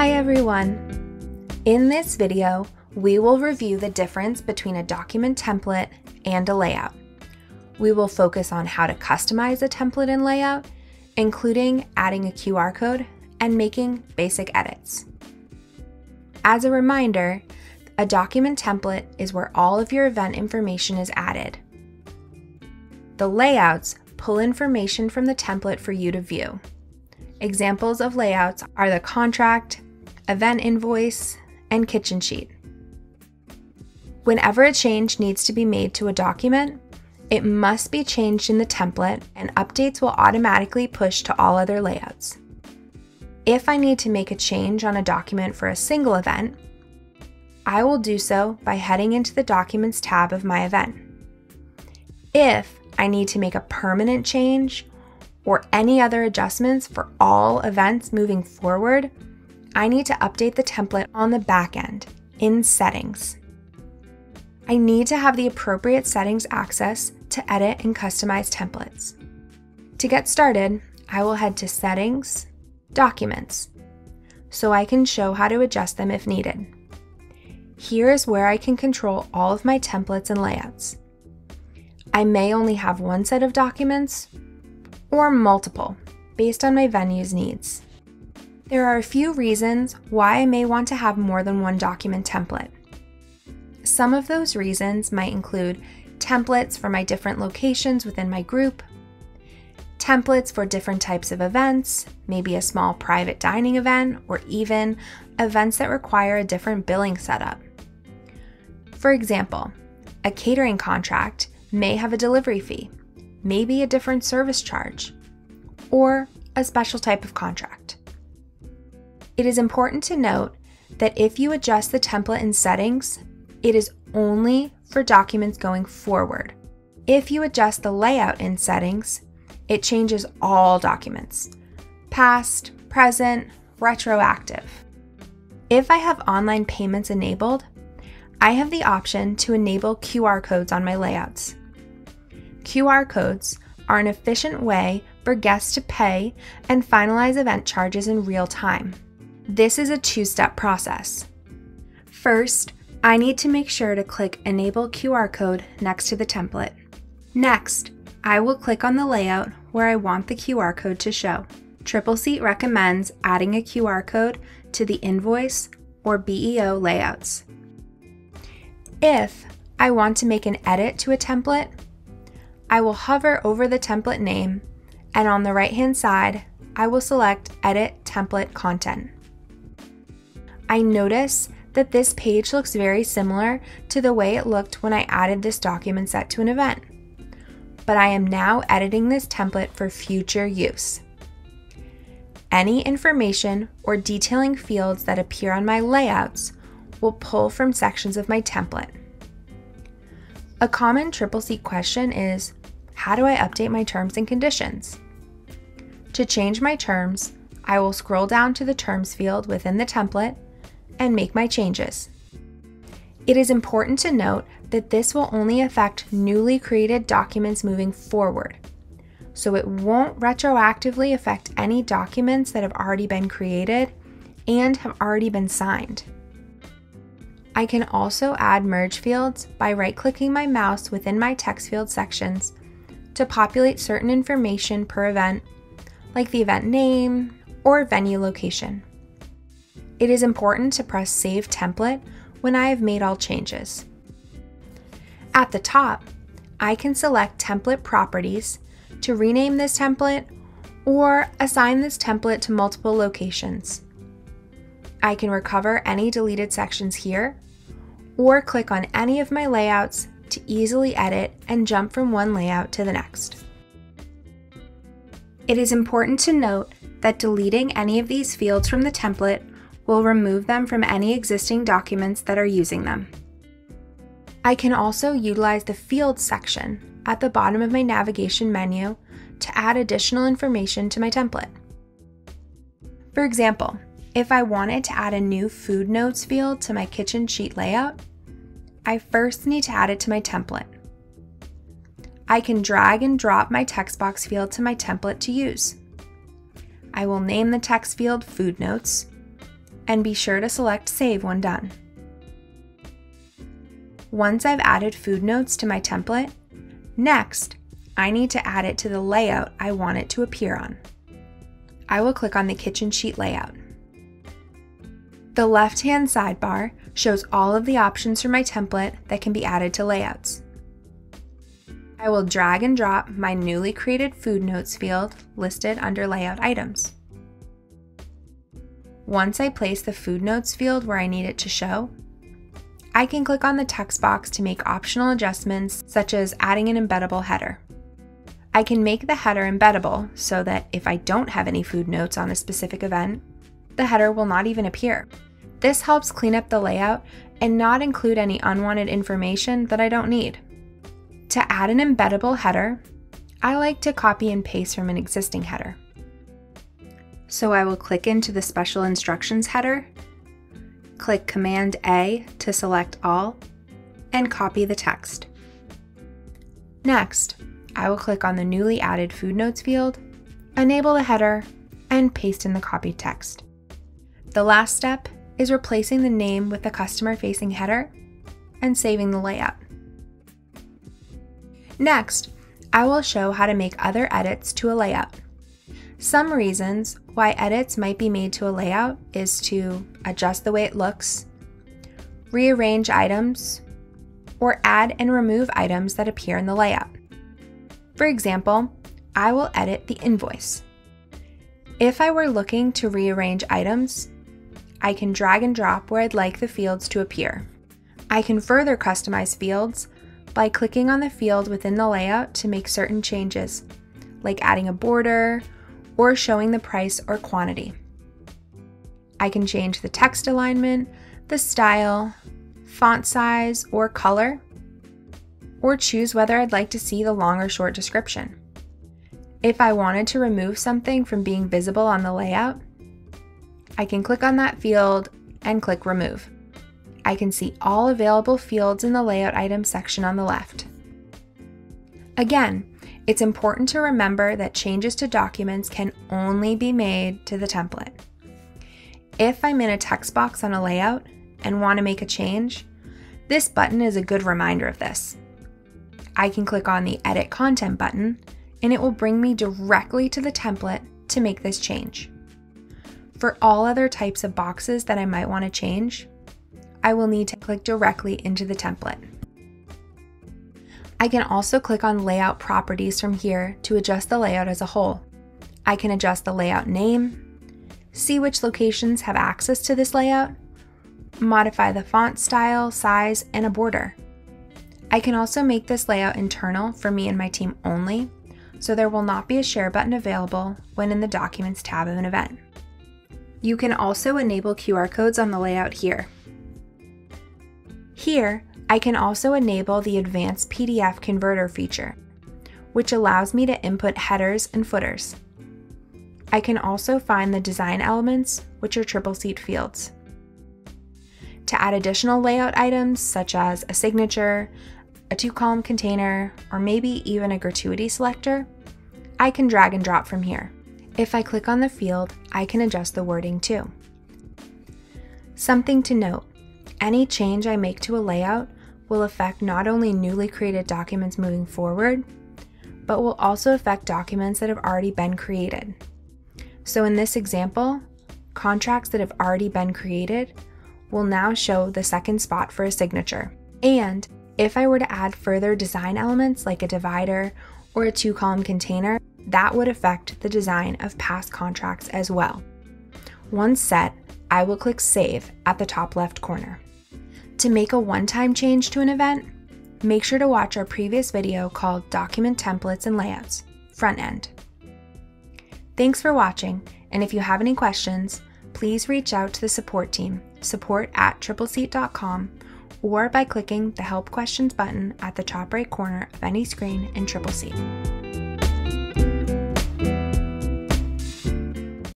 Hi everyone! In this video, we will review the difference between a document template and a layout. We will focus on how to customize a template and layout, including adding a QR code and making basic edits. As a reminder, a document template is where all of your event information is added. The layouts pull information from the template for you to view. Examples of layouts are the contract, event invoice, and kitchen sheet. Whenever a change needs to be made to a document, it must be changed in the template and updates will automatically push to all other layouts. If I need to make a change on a document for a single event, I will do so by heading into the Documents tab of my event. If I need to make a permanent change or any other adjustments for all events moving forward, I need to update the template on the back end in Settings. I need to have the appropriate settings access to edit and customize templates. To get started, I will head to Settings, Documents, so I can show how to adjust them if needed. Here is where I can control all of my templates and layouts. I may only have one set of documents or multiple based on my venue's needs. There are a few reasons why I may want to have more than one document template. Some of those reasons might include templates for my different locations within my group, templates for different types of events, maybe a small private dining event, or even events that require a different billing setup. For example, a catering contract may have a delivery fee, maybe a different service charge, or a special type of contract. It is important to note that if you adjust the template in settings, it is only for documents going forward. If you adjust the layout in settings, it changes all documents past, present, retroactive. If I have online payments enabled, I have the option to enable QR codes on my layouts. QR codes are an efficient way for guests to pay and finalize event charges in real time. This is a two step process. First, I need to make sure to click Enable QR code next to the template. Next, I will click on the layout where I want the QR code to show. Tripleseat recommends adding a QR code to the invoice or BEO layouts. If I want to make an edit to a template, I will hover over the template name and on the right hand side, I will select Edit Template Content. I notice that this page looks very similar to the way it looked when I added this document set to an event, but I am now editing this template for future use. Any information or detailing fields that appear on my layouts will pull from sections of my template. A common Tripleseat question is, how do I update my terms and conditions? To change my terms, I will scroll down to the terms field within the template and make my changes. It is important to note that this will only affect newly created documents moving forward, so it won't retroactively affect any documents that have already been created and have already been signed. I can also add merge fields by right clicking my mouse within my text field sections to populate certain information per event, like the event name or venue location. It is important to press Save Template when I have made all changes. At the top, I can select Template Properties to rename this template or assign this template to multiple locations. I can recover any deleted sections here, or click on any of my layouts to easily edit and jump from one layout to the next. It is important to note that deleting any of these fields from the template will remove them from any existing documents that are using them. I can also utilize the Fields section at the bottom of my navigation menu to add additional information to my template. For example, if I wanted to add a new food notes field to my kitchen sheet layout, I first need to add it to my template. I can drag and drop my text box field to my template to use. I will name the text field Food Notes and be sure to select Save when done. Once I've added food notes to my template, next, I need to add it to the layout I want it to appear on. I will click on the kitchen sheet layout. The left-hand sidebar shows all of the options for my template that can be added to layouts. I will drag and drop my newly created food notes field listed under layout items. Once I place the food notes field where I need it to show, I can click on the text box to make optional adjustments such as adding an embeddable header. I can make the header embeddable so that if I don't have any food notes on a specific event, the header will not even appear. This helps clean up the layout and not include any unwanted information that I don't need. To add an embeddable header, I like to copy and paste from an existing header. So I will click into the Special Instructions header, click Command A to select all, and copy the text. Next, I will click on the newly added Food Notes field, enable the header, and paste in the copied text. The last step is replacing the name with the customer-facing header and saving the layout. Next, I will show how to make other edits to a layout. Some reasons why edits might be made to a layout is to adjust the way it looks, rearrange items, or add and remove items that appear in the layout. For example, I will edit the invoice. If I were looking to rearrange items, I can drag and drop where I'd like the fields to appear. I can further customize fields by clicking on the field within the layout to make certain changes, like adding a border or showing the price or quantity. I can change the text alignment, the style, font size, or color, or choose whether I'd like to see the long or short description. If I wanted to remove something from being visible on the layout, I can click on that field and click Remove. I can see all available fields in the Layout Items section on the left. Again, it's important to remember that changes to documents can only be made to the template. If I'm in a text box on a layout and want to make a change, this button is a good reminder of this. I can click on the Edit Content button and it will bring me directly to the template to make this change. For all other types of boxes that I might want to change, I will need to click directly into the template. I can also click on Layout Properties from here to adjust the layout as a whole. I can adjust the layout name, see which locations have access to this layout, modify the font style, size, and a border. I can also make this layout internal for me and my team only, so there will not be a share button available when in the Documents tab of an event. You can also enable QR codes on the layout here. Here, I can also enable the Advanced PDF Converter feature, which allows me to input headers and footers. I can also find the design elements, which are Tripleseat fields. To add additional layout items, such as a signature, a two-column container, or maybe even a gratuity selector, I can drag and drop from here. If I click on the field, I can adjust the wording too. Something to note, any change I make to a layout will affect not only newly created documents moving forward, but will also affect documents that have already been created. So in this example, contracts that have already been created will now show the second spot for a signature. And if I were to add further design elements like a divider or a two column container, that would affect the design of past contracts as well. Once set, I will click Save at the top left corner. To make a one-time change to an event, make sure to watch our previous video called Document Templates and Layouts, Front End. Thanks for watching, and if you have any questions, please reach out to the support team, support at tripleseat.com, or by clicking the Help Questions button at the top right corner of any screen in Tripleseat.